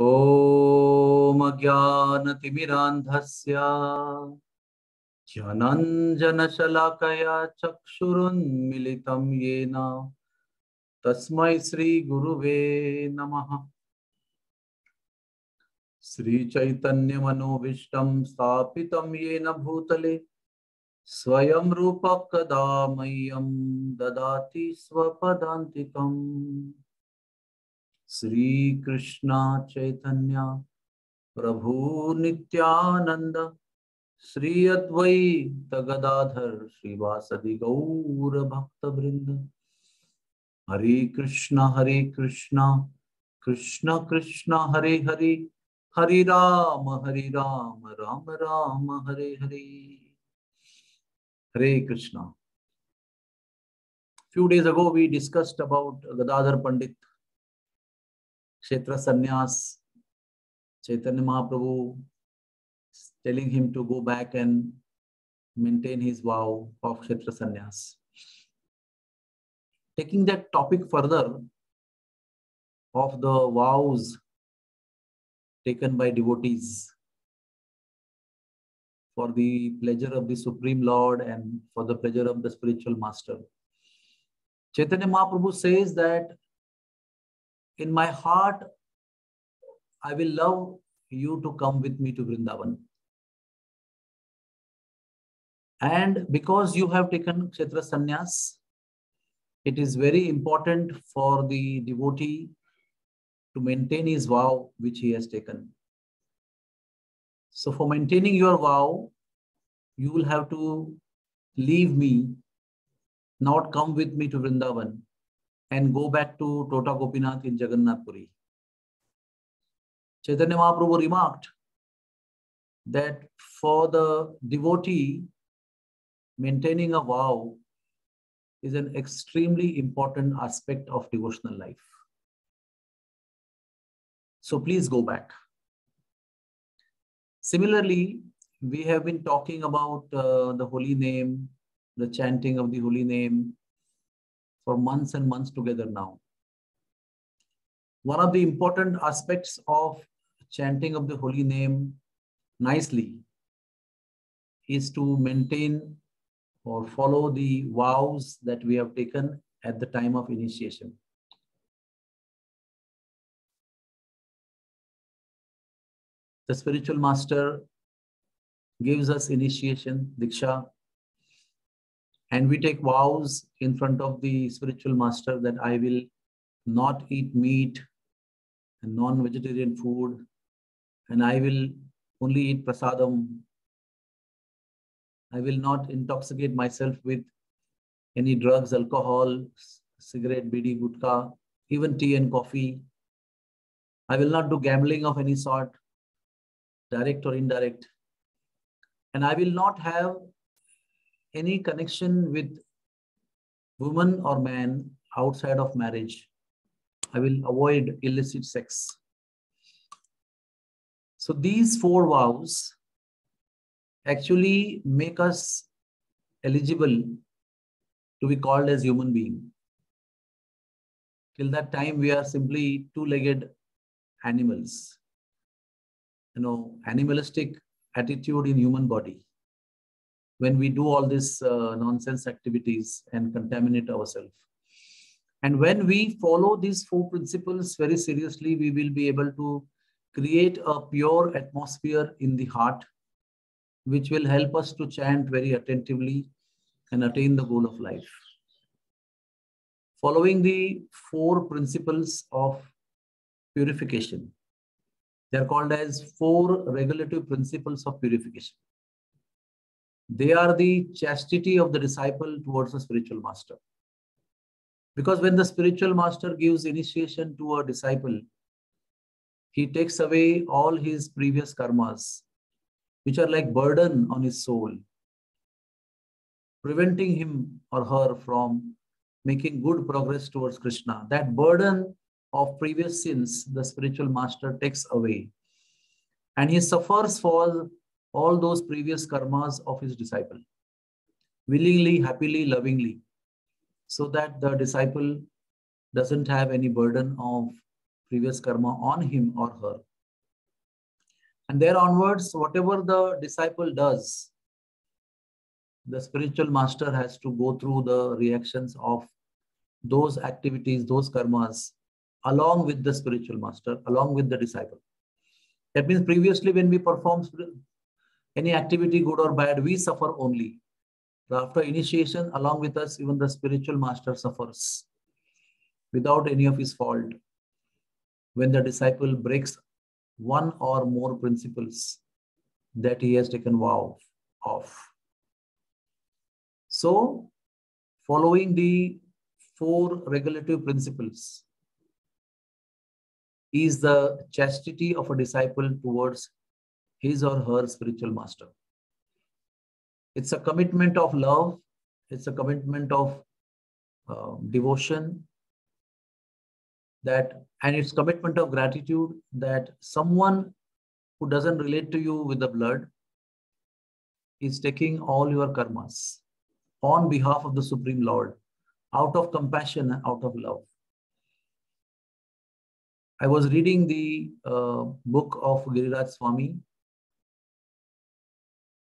ॐ ज्ञानतिमिरान्धस्य ज्ञानञ्जनशलाकया चक्षुरुन्मिलितं येन। तस्मै श्रीगुरुवे नमः। श्रीचैतन्यमनोभीष्टं स्थापितं येन भूतले। स्वयं रूपः मह्यं ददाति स्वपदान्तिकम्। श्रीकृष्ण चैतन्य प्रभु नित्यानंद श्री अद्वैत गदाधर श्रीवासदि गौर भक्त वृंद हरे कृष्ण हरे कृष्ण कृष्ण कृष्ण, हरे हरे हरे राम हरे राम राम राम, हरे हरे। हरे Krishna. Few days ago we discussed about gadadhar pandit. Kshetra Sannyas, Chaitanya Mahaprabhu telling him to go back and maintain his vow of Kshetra Sannyas. Taking that topic further of the vows taken by devotees for the pleasure of the Supreme Lord and for the pleasure of the spiritual master. Chaitanya Mahaprabhu says that in my heart, I will love you to come with me to Vrindavan. And because you have taken Kshetra Sannyas, it is very important for the devotee to maintain his vow which he has taken. So, for maintaining your vow, you will have to leave me, not come with me to Vrindavan, and go back to Tota Gopinath in Jagannath Puri. Chaitanya Mahaprabhu remarked that for the devotee, maintaining a vow is an extremely important aspect of devotional life. So please go back. Similarly, we have been talking about uh, the holy name, the chanting of the holy name, for months and months together now. One of the important aspects of chanting of the holy name nicely is to maintain or follow the vows that we have taken at the time of initiation. The spiritual master gives us initiation, diksha, and we take vows in front of the spiritual master that I will not eat meat and non-vegetarian food, and I will only eat prasadam. I will not intoxicate myself with any drugs, alcohol, cigarette, bidi, gutka, even tea and coffee. I will not do gambling of any sort, direct or indirect. And I will not have any connection with woman or man outside of marriage. I will avoid illicit sex. So these four vows actually make us eligible to be called as human being. Till that time, we are simply two-legged animals. You know, animalistic attitude in human body when we do all these uh, nonsense activities and contaminate ourselves. And when we follow these four principles very seriously, we will be able to create a pure atmosphere in the heart, which will help us to chant very attentively and attain the goal of life. Following the four principles of purification, they are called as four regulative principles of purification. They are the chastity of the disciple towards the spiritual master. Because when the spiritual master gives initiation to a disciple, he takes away all his previous karmas, which are like burden on his soul, preventing him or her from making good progress towards Krishna. That burden of previous sins, the spiritual master takes away. And he suffers for all those previous karmas of his disciple, willingly, happily, lovingly, so that the disciple doesn't have any burden of previous karma on him or her. And there onwards, whatever the disciple does, the spiritual master has to go through the reactions of those activities, those karmas, along with the spiritual master, along with the disciple. That means previously when we perform any activity, good or bad, we suffer only. After initiation, along with us, even the spiritual master suffers without any of his fault. When the disciple breaks one or more principles that he has taken vow of. So, following the four regulative principles is the chastity of a disciple towards his or her spiritual master. It's a commitment of love, it's a commitment of uh, devotion, that and it's commitment of gratitude that someone who doesn't relate to you with the blood is taking all your karmas on behalf of the supreme lord out of compassion and out of love i was reading the uh, book of giriraj swami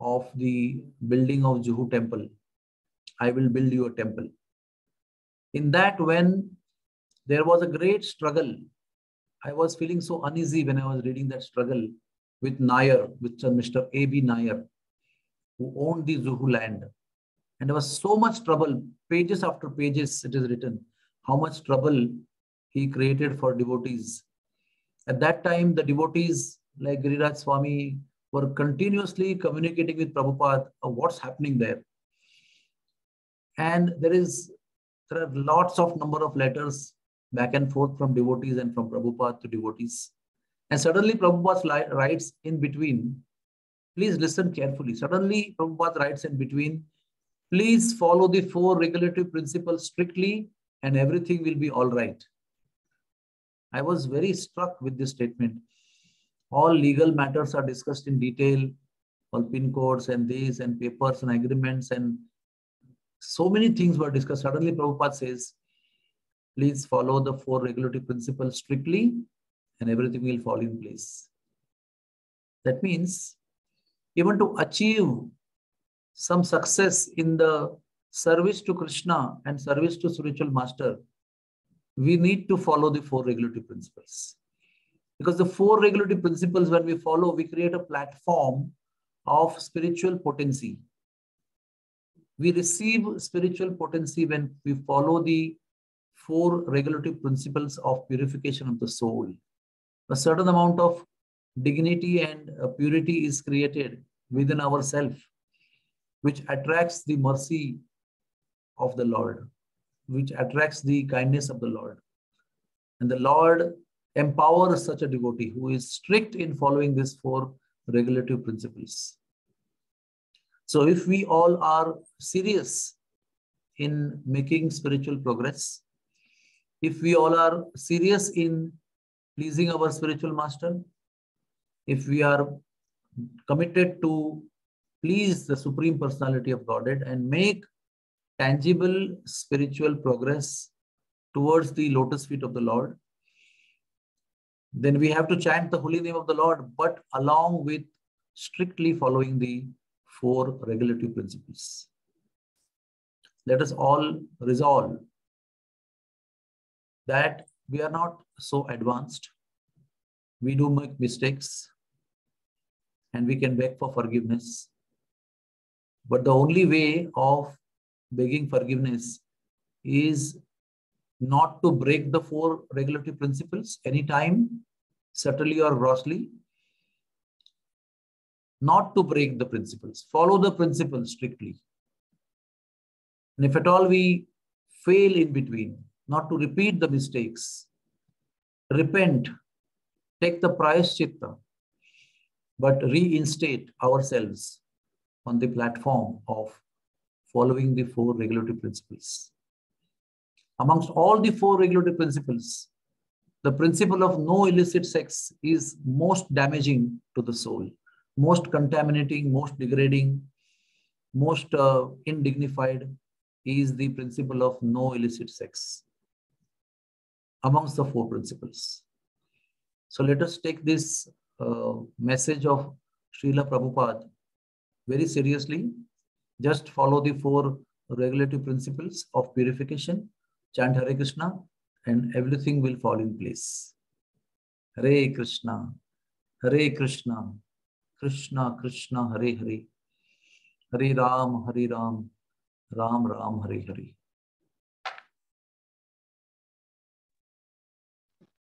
of the building of juhu temple i will build you a temple in that when there was a great struggle. I was feeling so uneasy when I was reading that struggle with Nair, with Mr. A.B. Nair, who owned the Juhu land. And there was so much trouble, pages after pages it is written, how much trouble he created for devotees. At that time, the devotees like Giriraj Swami were continuously communicating with Prabhupada of what's happening there. And there is there are lots of number of letters back and forth from devotees and from Prabhupada to devotees. And suddenly Prabhupada writes in between, please listen carefully. Suddenly Prabhupada writes in between, please follow the four regulative principles strictly and everything will be all right. I was very struck with this statement. All legal matters are discussed in detail, all pin codes and these and papers and agreements and so many things were discussed. Suddenly Prabhupada says, Please follow the four regulatory principles strictly and everything will fall in place. That means even to achieve some success in the service to Krishna and service to spiritual master, we need to follow the four regulatory principles. Because the four regulatory principles, when we follow, we create a platform of spiritual potency. We receive spiritual potency when we follow the four regulative principles of purification of the soul. A certain amount of dignity and uh, purity is created within ourselves, which attracts the mercy of the Lord, which attracts the kindness of the Lord. And the Lord empowers such a devotee who is strict in following these four regulative principles. So if we all are serious in making spiritual progress, if we all are serious in pleasing our spiritual master, if we are committed to please the Supreme Personality of Godhead and make tangible spiritual progress towards the lotus feet of the Lord, then we have to chant the holy name of the Lord, but along with strictly following the four regulatory principles. Let us all resolve that we are not so advanced. We do make mistakes and we can beg for forgiveness. But the only way of begging forgiveness is not to break the four regulatory principles anytime, subtly or grossly. Not to break the principles. Follow the principles strictly. And if at all we fail in between, not to repeat the mistakes. Repent, take the prayaschitta, but reinstate ourselves on the platform of following the four regulatory principles. Amongst all the four regulatory principles, the principle of no illicit sex is most damaging to the soul, most contaminating, most degrading, most uh, indignified is the principle of no illicit sex amongst the four principles. So let us take this uh, message of Srila Prabhupada very seriously. Just follow the four regulative principles of purification, chant Hare Krishna, and everything will fall in place. Hare Krishna, Hare Krishna, Krishna Krishna, Hare Hare, Hare Ram, Hare Ram, Ram Ram, Hare Hare.